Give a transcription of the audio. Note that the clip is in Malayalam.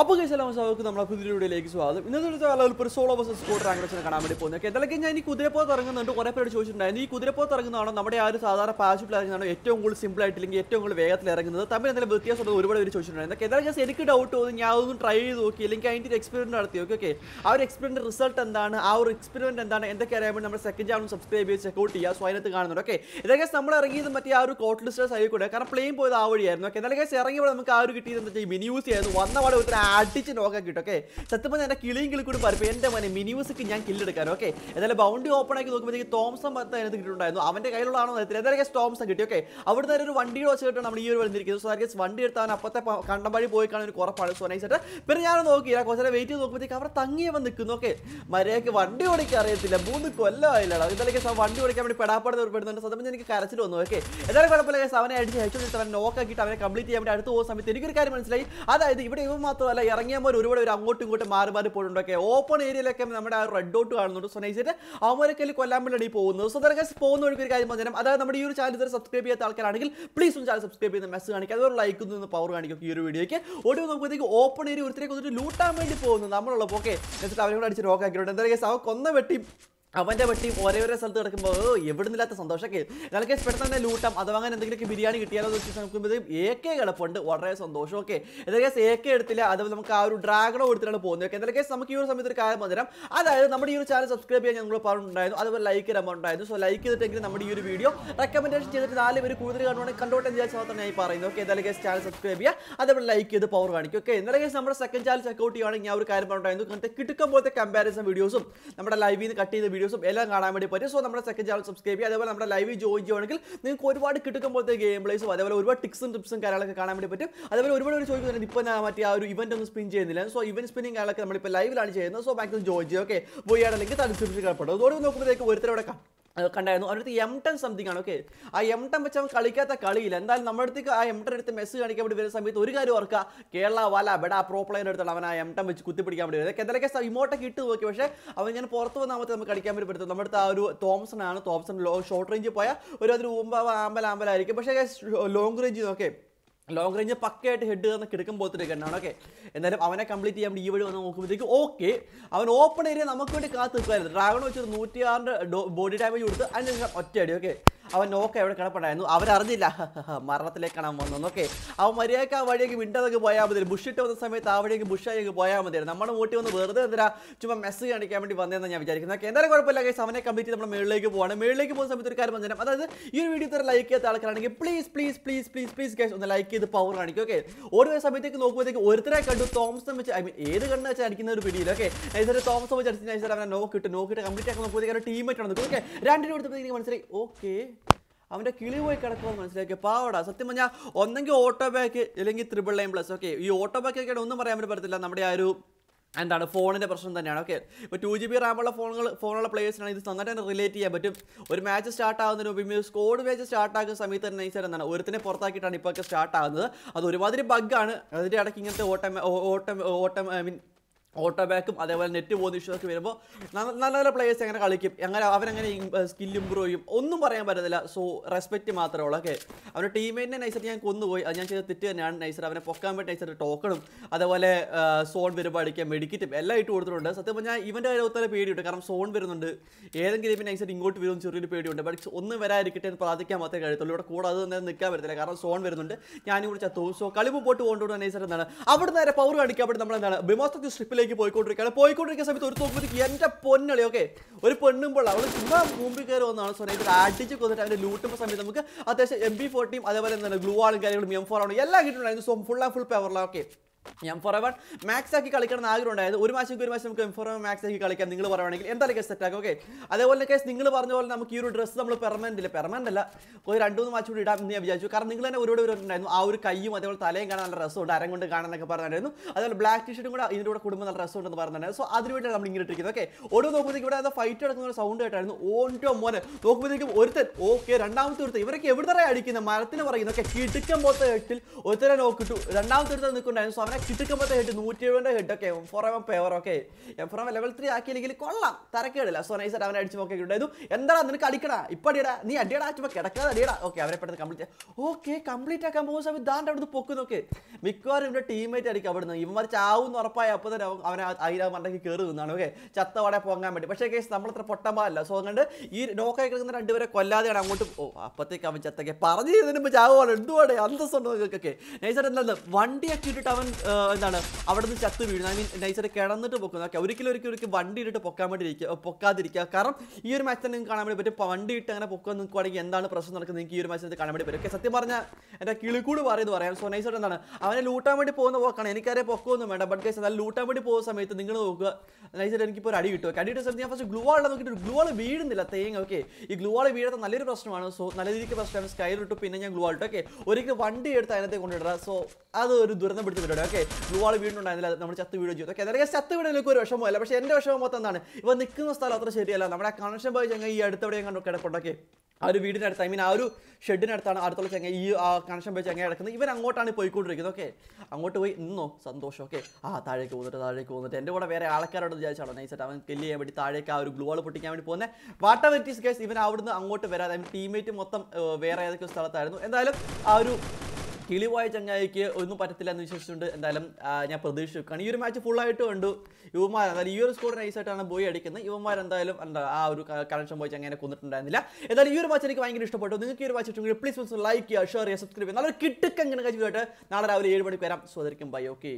അപ്പോൾ കഴിച്ചാലും അവർക്ക് നമ്മളെ പുതിയ വീഡിയോയിലേക്ക് സ്വാഗതം. ഇന്നത്തെ ഒരു കാലം ഒരു സോളോ ബസ് സ്കോഡ് റാങ്ക് വെച്ചാൽ കാണാൻ വേണ്ടി പോകുന്നത് എന്തായാലും ഞാൻ ഈ കുതിരപ്പോത്ത് ഇറങ്ങുന്നുണ്ട് കുറേ പേര് ചോദിച്ചിട്ടുണ്ടായിരുന്നു. ഈ കുതിരപ്പോത്ത് ഇറങ്ങുന്നതാണോ നമ്മുടെ ആ ഒരു സാധാരണ പാശുപ്പിൽ ഇറങ്ങുന്നതാണോ ഏറ്റവും കൂടുതൽ സിമ്പിൾ ആയിട്ടില്ലെങ്കിൽ ഏറ്റവും കൂടുതൽ വേഗത്തിൽ ഇറങ്ങുന്നത്. തമ്മിൽ എന്തെങ്കിലും വ്യത്യാസം ഒരുപാട് പേര് ചോദിച്ചിട്ടുണ്ടായിരുന്നു. എന്തൊക്കെ എനിക്ക് ഡൗട്ട് തോന്നി ഞാൻ അതൊന്നും ട്രൈ ചെയ്ത് നോക്കി. അല്ലെങ്കിൽ അതിന്റെ ഒരു എക്സ്പെരിമെന്റ് നടത്തി നോക്കി. ഓക്കെ ആ ഒരു എക്സ്പെരിമെന്റ് റിസൾട്ട് എന്താണ്? ആ ഒരു എക്സ്പെരിമെന്റ് എന്താണ്? എന്തൊക്കെ അറിയാൻ വേണ്ടി നമ്മുടെ സെക്കൻഡ് ചാനൽ സബ്സ്ക്രൈബ് ചെയ്ത് ചെക്കൗട്ട് ചെയ്യുക. സോ അതിനകത്ത് കാണുന്നുണ്ട്. ഓക്കെ ഇതൊക്കെ നമ്മൾ ഇറങ്ങിയത് മറ്റേ ആ ഒരു കോട്ട് ലിസ്റ്റേഴ്സ് ആയി കൂടെ കാരണം പ്ലെയിൻ പോയത് ആ വഴിയായിരുന്നു. ഓക്കെ എന്തായാലും ഇറങ്ങിയപ്പോൾ നമുക്ക് ആ ഒരു കിട്ടിയത് എന്താ വെച്ചാൽ മിനിയൂസ് ആയിരുന്നു വന്ന പാടെ ഒരുത്തരം അടിച്ച് നോക്കാൻ കിട്ടും ഓക്കെ സത്യം പറഞ്ഞാൽ എന്റെ കിളിയും കിളി കൂടി പറയും എന്റെ മോനെ മിനിയൂസ്ക്ക് ഞാൻ കില്ലെടുക്കാൻ ഓക്കെ എന്നാലും ബൗണ്ടി ഓപ്പൺ ആക്കി നോക്കുമ്പോഴത്തേക്ക് തോംസൺ പത്ത് അതിനകത്ത് കിട്ടിയിട്ടുണ്ടായിരുന്നു. അവന്റെ കയ്യിലുള്ളതാണോ അറിയത്തില്ല. എന്തായാലും തോംസൺ കിട്ടി ഓക്കെ അവിടെ നിന്ന് ഒരു വണ്ടിയുടെ വെച്ചിട്ടാണ് നമ്മൾ ഈ ഒരു വന്നിരിക്കുന്നത് സോ അതായത് വണ്ടി എടുത്താൽ അപ്പത്തെ കണ്ടം വഴി പോയി കാണാൻ ഒരു കുറപ്പാണ്. സോ നൈസായിട്ട് പിന്നെ ഞാൻ നോക്കിയില്ല. കുറച്ച് വെയിറ്റ് ചെയ്ത് നോക്കുമ്പോഴത്തേക്ക് അവിടെ തങ്ങിയവൻ നിൽക്കുന്നു ഓക്കെ മര്യാദയ്ക്ക് വണ്ടി ഓടിക്കാൻ അറിയത്തില്ല. മൂന്ന് കൊല്ലമായില്ലടാ എന്തായാലും വണ്ടി ഓടിക്കാൻ വേണ്ടി പെടാപ്പാട് പെടുന്നുണ്ട് സത്യം എനിക്ക് കരച്ചിൽ വന്നു ഓക്കെ എന്തായാലും കുഴപ്പമില്ല. അവനെ അടിച്ച് അയച്ചു അവൻ നോക്കാക്കിയിട്ട് അവനെ കംപ്ലീറ്റ് ചെയ്യാൻ വേണ്ടി അടുത്ത് പോകുന്ന സമയത്ത് എനിക്കൊരു കാര്യം മനസ്സിലായി. അതായത് ഇവിടെ ഇവ മാത്രമല്ല ഇറങ്ങിയവർ ഒരുപാട് പേര് അങ്ങോട്ടും ഇങ്ങോട്ടും മാറി മാറി പോയിട്ടുണ്ടൊക്കെ. ഓപ്പൺ ഏരിയയിലൊക്കെ നമ്മുടെ ആ റെഡ് ഡോട്ട് കാണുന്നുണ്ട്. സോ നൈസായിട്ട് അവരൊക്കെ കൊല്ലാൻ വേണ്ടി പോകുന്നത്. സോ ദർഗസ് പോകുന്ന ഒരു കാര്യം പറഞ്ഞു അതായത് നമ്മുടെ ഈ ഒരു ചാനൽ ഇതുവരെ സബ്സ്ക്രൈബ് ചെയ്യാത്ത ആൾക്കാരാണെങ്കിൽ പ്ലീസ് ഒന്ന് ചാനൽ സബ്സ്ക്രൈബ് ചെയ്യുന്ന മെസ്സേജ് കാണിക്കുക. അതുപോലെ ലൈക്ക് നിന്ന് പവർ കാണിക്കും ഈ ഒരു വീഡിയോയ്ക്ക്. ഒടുവ് നോക്കുമ്പോഴത്തേക്ക് ഓപ്പൺ ഏരിയ ഒരുത്തരേക്ക് വന്നിട്ട് ലൂട്ടാൻ വേണ്ടി പോകുന്നു. നമ്മളുള്ളപ്പോൾ ഓക്കെ എന്നിട്ട് അവരെ കൂടെ അടിച്ച് റോക്കാക്കിയിട്ടുണ്ട് എന്തായാലും അവൻ കൊന്ന വെട്ടി അവന്റെ വെട്ടി ഒരേ ഒരേ സ്ഥലത്ത് കിടക്കുമ്പോൾ എവിടുന്നില്ലാത്ത സന്തോഷമൊക്കെ. ഞങ്ങൾക്ക് പെട്ടെന്ന് തന്നെ ലൂട്ടാം? അഥവാ അങ്ങനെ എന്തെങ്കിലുമൊക്കെ ബിരിയാണി കിട്ടിയാലോ എന്ന് വെച്ച് നോക്കുമ്പോൾ എ കെ കിടപ്പുണ്ട് വളരെ സന്തോഷം ഓക്കെ കേസ് എ കെ എടുത്തില്ല. അതുപോലെ നമുക്ക് ആ ഒരു ഡ്രാഗണോ എടുത്തിട്ടാണ് പോകുന്നത്. ഓക്കെ കേസ് നമുക്ക് ഈ ഒരു സമയത്ത് ഒരു കാര്യം പറഞ്ഞുതരാം അതായത് നമ്മുടെ ഈ ഒരു ചാനൽ സബ്സ്ക്രൈബ് ചെയ്യാൻ ഞങ്ങൾ പറഞ്ഞിട്ടുണ്ടായിരുന്നു. അതുപോലെ ലൈക്ക് ഇടാൻ ഉണ്ടായിരുന്നു സോ ലൈക്ക് ചെയ്തിട്ടെങ്കിൽ നമ്മുടെ ഈ ഒരു വീഡിയോ റെക്കമെൻഡേഷൻ ചെയ്തിട്ട് നാല് പേര് കൂടുതൽ കാണുവാണെങ്കിൽ കണ്ടോട്ടെ എന്ന് വിചാരിച്ചാൽ തന്നെ ഞാൻ പറയുന്നത്. ഓക്കെ എന്തായാലും കേസ് ചാനൽ സബ്സ്ക്രൈബ് ചെയ്യുക. അതേപോലെ ലൈക്ക് ചെയ്ത് പവർ കാണിക്കും ഓക്കെ എന്തായാലും കേസ് നമ്മുടെ സെക്കൻഡ് ചാനൽ ചെക്കൗട്ട് ചെയ്യുകയാണെങ്കിൽ ഞാൻ ഒരു കാര്യം പറഞ്ഞിട്ടുണ്ടായിരുന്നു. കിട്ടുമ്പോഴത്തെ കമ്പാരിസൺ വീഡിയോസും നമ്മുടെ ലൈവിൽ നിന്ന് കട്ട് ചെയ്ത വീഡിയോസും എല്ലാം കാണാൻ വേണ്ടി പറ്റും. സോ നമ്മുടെ സെക്കൻഡ് ചാനൽ സബ്സ്ക്രൈബ് ചെയ്യുക. അതേപോലെ നമ്മുടെ ലൈവ് ജോയിൻ ചെയ്യുവാണെങ്കിൽ നിങ്ങൾക്ക് ഒരുപാട് കിട്ടുമ്പോഴത്തെ ഗെയിം പ്ലേസും അതേപോലെ ഒരുപാട് ടിക്സും ടിപ്സും കാര്യങ്ങളൊക്കെ കാണാൻ വേണ്ടി പറ്റും. അതേപോലെ ഒരുപാട് പേര് ചോദിക്കുന്നുണ്ട് ഇപ്പോൾ ഞാൻ മറ്റേ ആ ഒരു ഇവന്റ് ഒന്നും സ്പിൻ ചെയ്യുന്നില്ല. സോ ഇവന്റ് സ്പിന്നിങ് കാര്യങ്ങളൊക്കെ നമ്മളിപ്പോൾ ലൈവിലാണ് ചെയ്യുന്നത്. സോ മാക്സിമം ജോയിൻ ചെയ്യുക ഓക്കെ പോയാണ് ലിങ്ക് തടിച്ചിട്ട് കിടപ്പെടും അതോടെ നോക്കുമ്പോഴത്തേക്ക് ഒരുത്തരവിടെ കണ്ടായിരുന്നു. അവരുടെ എം ടെൻ സംതിങ് ആണ് ഓക്കെ ആ എം ടെൻ വെച്ച് അവൻ കളിക്കാത്ത കളിയില്ല. എന്തായാലും നമ്മുടെ അടുത്തേക്ക് ആ എം ടെൻ എടുത്ത് മെസ്സ് കാണിക്കാൻ വേണ്ടി വരുന്ന സമയത്ത് ഒരു കാര്യം ഓർക്കുക കേരള വല ബെഡ പ്രോ പ്ലെയർ അവൻ ആ എം ടെൻ വെച്ച് കുത്തിപ്പിടിക്കാൻ വേണ്ടി വരുന്നത്. എന്തൊക്കെ ഇമോട്ടൊക്കെ ഇട്ട് നോക്കി. പക്ഷേ അവൻ ഞാൻ പുറത്ത് വന്നാൽ നമുക്ക് കളിക്കാൻ വേണ്ടി പറ്റും നമ്മുടെ അടുത്ത് ആ ഒരു തോംസൺ ആണ്. തോംസൺ ലോ ഷോർട്ട് റേഞ്ചിൽ പോയാൽ ഒരു അതിൽ ഊമ്പ ആമ്പൽ ആമ്പലായിരിക്കും പക്ഷേ ലോങ് റേഞ്ച് നോക്കേ. ലോങ് റേഞ്ച് പക്കയായിട്ട് ഹെഡ് തന്നെ കിടക്കും കണ്ണാണ് ഓക്കെ എന്നാലും അവനെ കംപ്ലീറ്റ് ചെയ്യാൻ വേണ്ടി ഈ വഴി വന്ന് നോക്കുമ്പോഴത്തേക്ക് ഓക്കെ അവൻ ഓപ്പൺ ഏരിയ നമുക്ക് വേണ്ടി കാത്ത് നിൽക്കുമായിരുന്നു ഡ്രാഗൺ വെച്ചൊരു നൂറ്റി ആറിന്റെ ബോഡി ഡാമേജ് കൊടുത്ത് അതിന് ഒറ്റയടി ഓക്കെ അവൻ നോക്ക എവിടെ കിടപ്പുണ്ടായിരുന്നു. അവരറിഞ്ഞില്ല. മരണത്തിലേക്കാണ് അവൻ വന്നത്. ഓക്കെ അവൻ മര്യാദയ്ക്ക് ആ വഴിയേക്ക് വിണ്ടതൊക്കെ പോയാൽ മതി ബുഷിട്ട് വന്ന സമയത്ത് ആ വഴിയേക്ക് ബുഷായിക്ക് പോയാൽ മതിയായിരുന്നു. നമ്മുടെ വോട്ടി വന്ന് വെറുതെ എന്തിനാ ചുമ്മാ മെസ്സേജ് കാണിക്കാൻ വേണ്ടി വന്നതെന്ന് ഞാൻ വിചാരിക്കുന്നത്. ഓക്കെ എന്തായാലും കുഴപ്പമില്ല കേസ് അവനെ കംപ്ലീറ്റ് നമ്മൾ മേളിലേക്ക് പോകണം മേളിലേക്ക് പോകുന്ന സമയത്ത് ഒരു കാര്യം പറഞ്ഞു അതായത് ഈ ഒരു വീഡിയോ ഇത്ര ലൈക്ക് ചെയ്യാത്ത ആൾക്കാരാണെങ്കിൽ please please please please please case ഒന്ന് ലൈക്ക് ചെയ്ത് പവർ കാണിക്കും ഓക്കെ ഓരോ സമയത്തേക്ക് നോക്കുമ്പോഴത്തേക്ക് ഒരുത്തരെ കണ്ടു. തോംസൺ വെച്ച് ഐ മീൻ ഏത് കണ്ണ് വെച്ച് അടിക്കുന്ന ഒരു പിടിയിൽ ഓക്കെ നൈസർ തോംസൺ വെച്ച് അടിച്ച് നൈസർ അവനെ നോക്കിയിട്ട് നോക്കിയിട്ട് കംപ്ലീറ്റ് ആക്കി നോക്കുമ്പോഴത്തേക്ക് ഒരു ടീമേറ്റ് ആണ് ഓക്കെ രണ്ടിനും കൊടുത്തപ്പോഴത്തേക്ക് മനസ്സിലായി ഓക്കെ അവന്റെ കിളി പോയി കിടക്കുമെന്ന് മനസ്സിലാക്കി പാവടാ. സത്യം പറഞ്ഞാൽ ഒന്നെങ്കിൽ ഓട്ടോ ബാക്ക് അല്ലെങ്കിൽ ത്രിബിൾ ലൈൻ പ്ലസ് ഓക്കെ ഈ ഓട്ടോ ബാക്ക് ഒക്കെ ഒന്നും പറയാൻ പറ്റത്തില്ല. നമ്മുടെ ആ ഒരു എന്താണ് ഫോണിന്റെ പ്രശ്നം തന്നെയാണ്. ഓക്കെ ഇപ്പോൾ ടു ജി ബി റാമുള്ള ഫോണുകൾ ഫോണുള്ള പ്ലേയേഴ്സിനാണ് ഇത് നന്നായിട്ട് തന്നെ റിലേറ്റ് ചെയ്യാൻ പറ്റും. ഒരു മാച്ച് സ്റ്റാർട്ട് ആകുന്നതിന് മുമ്പ് സ്കോഡ് മാച്ച് സ്റ്റാർട്ട് ആക്കുന്ന സമയത്ത് തന്നെ നൈസായിട്ട് എന്താണ് ഒരുത്തിനെ പുറത്താക്കിയിട്ടാണ് ഇപ്പോൾ ഒക്കെ സ്റ്റാർട്ട് ആകുന്നത് അത് ഒരുമാതിരി ബഗ്ഗാണ് അതിന്റെ ഇടയ്ക്ക് ഇങ്ങനത്തെ ഓട്ടം ഓട്ടം ഓട്ടം ഐ മീൻ ഓട്ടോ ബാക്കും അതേപോലെ നെറ്റ് പോകുന്ന ഇഷ്യൂ ഒക്കെ വരുമ്പോൾ നല്ല നല്ല പ്ലേയേഴ്സ് എങ്ങനെ കളിക്കും. എങ്ങനെ അവരെങ്ങനെ സ്കിൽ ഇമ്പ്രൂവ് ചെയ്യും. ഒന്നും പറയാൻ പറ്റത്തില്ല. സോ റെസ്പെക്റ്റ് മാത്രമേ ഉള്ളൂ. ഓക്കെ അവന്റെ ടീമേറ്റിനെ നൈസർ ഞാൻ കൊന്നുപോയി. അത് ഞാൻ ചെയ്ത തെറ്റ് തന്നെയാണ്. നൈസർ അവനെ പൊക്കാൻ വേണ്ടി നൈസർ ടോക്കണും അതേപോലെ സോൺ വരുമ്പോൾ അടിക്കാൻ മെഡിക്കറ്റും എല്ലാം ഇട്ട് കൊടുത്തിട്ടുണ്ട്. സത്യം പറഞ്ഞാൽ ഇവന്റെ കാര്യത്തിൽ പേടിയുണ്ട്. കാരണം സോൺ വരുന്നുണ്ട്. ഏതെങ്കിലും ഇപ്പം നൈസർ ഇങ്ങോട്ട് വരുമെന്ന് ചെറിയൊരു പേടിയുണ്ട്. ബട്ട് ഒന്നും വരാതിരിക്കട്ടെ എന്ന് പ്രാർത്ഥിക്കാൻ മാത്രമേ കഴിയത്തുള്ളൂ. ഇവിടെ കൂടാതെ തന്നെ നിൽക്കാൻ പറ്റത്തില്ല. കാരണം സോൺ വരുന്നുണ്ട്. ഞാനും കൂടി ചത്തു. സോ കളിമ്പ് പോട്ട് കൊണ്ടുപോകുന്ന നൈസർ എന്താണ്? അവിടെ നേരെ പവർ കാണിക്കാൻ നമ്മൾ എന്താണ് ബിമോസ്തക്ക് സ്ട്രിപ്പിലേക്ക് പോയിക്കൊണ്ടിരിക്കുകയാണ്. പോയിക്കൊണ്ടിരിക്കുന്ന സമയത്ത് ഒരു തോക്കുമ്പോഴത്തേക്ക് എന്റെ പൊന്നളി ഓക്കെ ഒരു പെണ്ണുമ്പോൾ അവൾ ചുമ്മാ മുമ്പിൽ കയറി വന്നാണ് സോ ഇത് അടിച്ച് കൊന്നിട്ട് അവന്റെ ലൂട്ടുമ്പോൾ സമയത്ത് നമുക്ക് അത്യാവശ്യം എം ബി ഫോർട്ടിയും അതേപോലെ എന്താണ് ഗ്ലൂ ആളും കാര്യങ്ങളും എം ഫോർ ആണ്. എല്ലാം കിട്ടുന്നുണ്ടായിരുന്നു സോ ഫുൾ ആൻഡ് ഫുൾ പവറിലാണ് ഓക്കെ ഞാൻ ഫോർ എവൺ മാക്സ് ആക്കി കളിക്കണം ആഗ്രഹം ഉണ്ടായത് ഒരു മാസം ഒരു മാസം നമുക്ക് എം ഫോർ മാക്സ് ആക്കി കളിക്കാം. നിങ്ങൾ പറയുകയാണെങ്കിൽ എന്തായാലും കേസ് സെറ്റ് ആക്കും ഓക്കെ അതേപോലെ കേസ് നിങ്ങൾ പറഞ്ഞ പോലെ നമുക്ക് ഈ ഒരു ഡ്രസ്സ് നമ്മൾ പെർമനന്റ് ഇല്ല. പെർമനന്റ് അല്ല. ഒരു രണ്ട് മൂന്ന് മാച്ച് കൂടി ഇടാം എന്ന് ഞാൻ വിചാരിച്ചു. കാരണം നിങ്ങൾ തന്നെ ഒരുപാട് ഉണ്ടായിരുന്നു. ആ ഒരു കൈയും അതേപോലെ തലയും കാണാൻ നല്ല രസമുണ്ട്. അരം കൊണ്ട് കാണാനൊക്കെ പറഞ്ഞിട്ടുണ്ടായിരുന്നു. അതേപോലെ ബ്ലാക്ക് ടീഷർട്ടും കൂടെ ഇതിന്റെ കൂടെ കുടുംബം നല്ല രസമുണ്ടെന്ന് പറഞ്ഞിട്ടുണ്ടായിരുന്നു. സോ അതിന് വേണ്ടിയാണ് നമ്മൾ ഇങ്ങനെ ഇട്ടിരിക്കുന്നത് ഓക്കെ ഓരോ നോക്കുമ്പോഴത്തേക്ക് ഇവിടെ ഫൈറ്റ് നടക്കുന്ന ഒരു സൗണ്ട് കേട്ടായിരുന്നു. ഓന്റെ മോനെ. നോക്കുമ്പോഴത്തേക്കും ഒരുത്തൻ ഓക്കെ രണ്ടാമത്തെ ഒരുത്തൻ. ഇവരൊക്കെ എവിടെ അടിക്കുന്ന? മരത്തിന് പറയുന്നത് ഓക്കെ കിടുക്കം പോലത്തെ എട്ടിൽ ഒരുത്തരെ നോക്കിട്ടു രണ്ടാമത്തെ ഒരുത്തൻ നിൽക്കുന്നുണ്ടായിരുന്നു. സോ അവനെ കിട്ടുക്കുമ്പോഴത്തെ ഹെഡ് നൂറ്റി എഴുപതിന്റെ ഒക്കെ M four M പേവർ okay M four M level three ആക്കിയില്ലെങ്കിൽ കൊള്ളാം. തരക്കേടില്ല. സോ നൈസായിട്ട് അവനെ അടിച്ച് നോക്കി ഉണ്ടായിരുന്നു എന്താടാ നിനക്ക് അടിക്കടാ? ഇപ്പം അടിയടാ. നീ അടിയടാ അടിച്ചപ്പോൾ കിടക്കാതെ അടിയടാ. ഓക്കെ അവരെ പെട്ടെന്ന് കംപ്ലീറ്റ് ഓക്കെ കംപ്ലീറ്റ് ആക്കാൻ പോകുന്ന സമയത്ത് ദാണ്ട് അവിടുന്ന് പൊക്ക് നോക്കെ മിക്കവാറും ഇവരുടെ ടീമേറ്റ് ആയിരിക്കും അവിടുന്ന്. ഇവന്മാർ ചാവും ഉറപ്പായ. അപ്പോൾ തന്നെ അവൻ- അതിരാ മണ്ടയ്ക്ക് കയറി നിന്നാണ്. ഓക്കെ ചത്തവടെ പോകാൻ വേണ്ടി. പക്ഷേ കേസ് നമ്മളത്ര പൊട്ടമ്പാല്ല സോ അതുകൊണ്ട് ഈ നോക്കായി കിടക്കുന്ന രണ്ടുപേരെ കൊല്ലാതെയാണ് അങ്ങോട്ട് ഓ അപ്പത്തേക്ക് അവൻ ചത്തൊക്കെ പറഞ്ഞു ചെയ്തതിന് മുമ്പ് ചാവുകയാണ്. എന്തുവാണ് അന്തസ്സുണ്ടോ നിങ്ങൾക്കൊക്കെ? നൈസർ എന്താണ് വണ്ടിയൊക്കെ ഇട്ടിട്ട് അവൻ എന്താണ് അവിടെ നിന്ന് ചത്ത് വീഴുന്നു. ഐ മീൻ നൈസർ കിടന്നിട്ട് പൊക്കുന്നു. ഓക്കെ ഒരിക്കലും ഒരിക്കലും ഒരിക്കലും വണ്ടി ഇട്ടിട്ട് പൊക്കാൻ വേണ്ടി ഇരിക്കുക പൊക്കാതിരിക്കുക. കാരണം ഈ ഒരു മാച്ച് നിങ്ങൾക്ക് കാണാൻ വേണ്ടി പറ്റും. വണ്ടി ഇട്ട് അങ്ങനെ പൊക്കാൻ നിൽക്കുവാണെങ്കിൽ എന്താണ് പ്രശ്നം നടക്കുന്നത്? നിങ്ങൾക്ക് ഈ ഒരു മാച്ചിൽ കാണാൻ വേണ്ടി പറ്റും. ഓക്കെ സത്യം പറഞ്ഞാൽ എന്റെ കിളിക്കൂട് പറയുന്നത് പറയാം. സോ നൈസർ എന്താണ് അവനെ ലൂട്ടാൻ വേണ്ടി പോകുന്ന പോക്കാണ്. എനിക്കറിയാം പൊക്കമൊന്നും വേണ്ട. ബട്ട് കേസ് എന്നാൽ ലൂട്ടാൻ വേണ്ടി പോകുന്ന സമയത്ത് നിങ്ങൾ നോക്കുക. നൈസർ എനിക്കിപ്പോൾ ഒരു അടി കിട്ടും. അടി കിട്ടുന്ന സമയത്ത് ഞാൻ ഫസ്റ്റ് ഗ്ലൂ ആളെ നോക്കിയിട്ട് ഗ്ലൂ ആൾ വീഴുന്നില്ല. തേങ്ങ ഓക്കെ ഈ ഗ്ലൂ ആൾ വീഴാത്ത നല്ലൊരു പ്രശ്നമാണ്. സോ നല്ല രീതിക്ക് പ്രശ്നമാണ്. സ്കൈ ഇട്ടു പിന്നെ ഞാൻ ഗ്ലൂ ആൾട്ട് ഓക്കെ ഒരിക്കലും വണ്ടി എടുത്ത് അതിനകത്ത് കൊണ്ടിടുക സോ അത് ഒരു ദുരന്തം പിടിച്ച പരിപാടി ഓക്കെ ബ്ലൂവാൾ ആൾ വീണ്ടുണ്ടായിരുന്നില്ല നമ്മൾ ചത്ത് വീഡിയോ ചെയ്തു. ഓക്കെ അതായത് ചത്ത് വീടുന്നതിലേക്ക് ഒരു വിഷമമല്ല. പക്ഷേ എന്റെ വിഷമം മൊത്തം എന്താണ്? ഇവ നിൽക്കുന്ന സ്ഥലം അത്ര ശരിയല്ല. നമ്മുടെ കണക്ഷൻ പോയി ചെങ്ങ ഈ അടുത്തവിടെയും കണ്ടു കിടപ്പുണ്ടൊക്കെ ആ ഒരു വീടിനടുത്ത് ഐ മീൻ ആ ഒരു ഷെഡിനടുത്താണ് അടുത്തുള്ള ചങ്ങ ഈ കണക്ഷൻ പോയി ചങ്ങ കിടക്കുന്നത്. ഇവൻ അങ്ങോട്ടാണ് പോയിക്കൊണ്ടിരിക്കുന്നത്. ഓക്കെ അങ്ങോട്ട് പോയി നിന്നോ? സന്തോഷം. ഓക്കെ ആ താഴേക്ക് പോകുന്നിട്ട് താഴേക്ക് പോകുന്നിട്ട് എന്റെ കൂടെ വേറെ ആൾക്കാരോട് വിചാരിച്ചാണോ. നൈസായിട്ട് അവൻ കില്ല് ചെയ്യാൻ വേണ്ടി താഴേക്ക് ആ ഒരു ഗ്ലൂ വാൾ പൊട്ടിക്കാൻ വേണ്ടി പോകുന്നത് വാട്ടർ വെറ്റീസ് കേസ് ഇവൻ അവിടുന്ന് അങ്ങോട്ട് വരാതെ ടീമേറ്റ് മൊത്തം വേറെ ഏതൊക്കെ സ്ഥലത്തായിരുന്നു. എന്തായാലും ആ ഒരു കിളിപോയ ചങ്ങായിക്ക് ഒന്നും പറ്റത്തില്ല എന്ന് വിശ്വസിച്ചുകൊണ്ട് എന്തായാലും ഞാൻ ഞാൻ പ്രതീക്ഷിക്കുകയാണ് ഈ ഒരു മാച്ച് ഫുള്ളായിട്ട് കണ്ടു യുവമാർ അതായത് ഈ ഒരു സ്കോർ നൈസായിട്ടാണ് ബോയ് അടിക്കുന്നത്. യുവമാർ എന്തായാലും എന്താ ആ ഒരു കണക്ഷൻ പോയി ചങ്ങനെ കൊന്നിട്ടുണ്ടായിരുന്നില്ല. എന്തായാലും ഈ ഒരു മാച്ച് എനിക്ക് ഭയങ്കര ഇഷ്ടപ്പെട്ടു. നിങ്ങൾക്ക് ഈ ഒരു മാച്ച് ഇഷ്ടമെങ്കിൽ പ്ലീസ് ലൈക്ക് ചെയ്യുക ഷെയർ ചെയ്യുക സബ്സ്ക്രൈബ് ചെയ്യുക. നല്ലൊരു കിട്ടുക്കങ്ങനെ കഴിച്ചിട്ട് നാളെ രാവിലെ ഏഴ് മണിക്ക് വരാം. സ്വദരിക്കും ബൈ ഓക്കെ